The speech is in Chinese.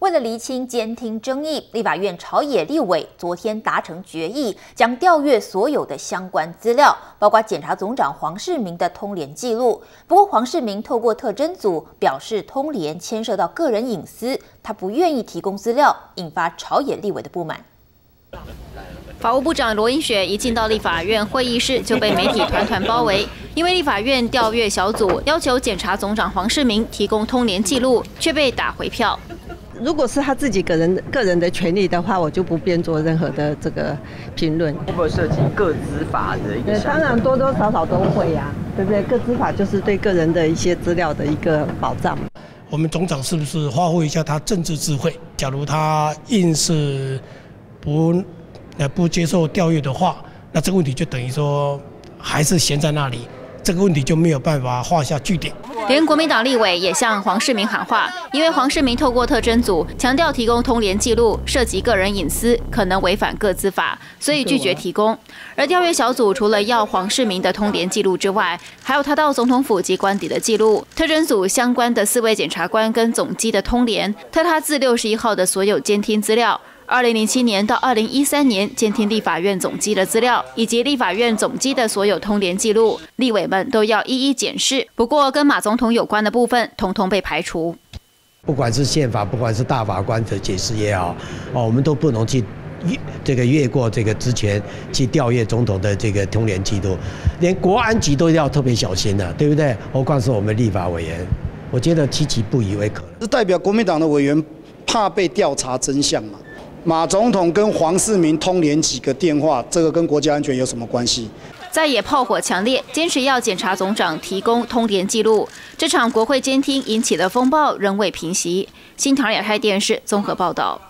为了厘清监听争议，立法院朝野立委昨天达成决议，将调阅所有的相关资料，包括检察总长黄世明的通联记录。不过，黄世明透过特侦组表示，通联牵涉到个人隐私，他不愿意提供资料，引发朝野立委的不满。法务部长罗英雪一进到立法院会议室，就被媒体团团包围，因为立法院调阅小组要求检察总长黄世明提供通联记录，却被打回票。如果是他自己个人个人的权利的话，我就不便做任何的这个评论。会不会涉及个资法的一个？当然多多少少都会呀，对不对？个资法就是对个人的一些资料的一个保障。我们总长是不是发挥一下他政治智慧？假如他硬是不呃不接受调阅的话，那这个问题就等于说还是闲在那里。这个问题就没有办法画下句点。连国民党立委也向黄世明喊话，因为黄世明透过特侦组强调提供通联记录涉及个人隐私，可能违反个资法，所以拒绝提供。而调阅小组除了要黄世明的通联记录之外，还有他到总统府及官邸的记录，特侦组相关的四位检察官跟总机的通联，特他自六十一号的所有监听资料。二零零七年到二零一三年监听立法院总机的资料，以及立法院总机的所有通联记录，立委们都要一一检视。不过，跟马总统有关的部分，统统被排除。不管是宪法，不管是大法官的解释也好，哦，我们都不能去越这个越过这个之前去调阅总统的这个通联记录，连国安局都要特别小心的，对不对？何况是我们立法委员，我觉得其其不以为可。是代表国民党的委员怕被调查真相吗？马总统跟黄世明通联几个电话，这个跟国家安全有什么关系？在野炮火强烈，坚持要检察总长提供通联记录。这场国会监听引起的风暴仍未平息。新唐亚太电视综合报道。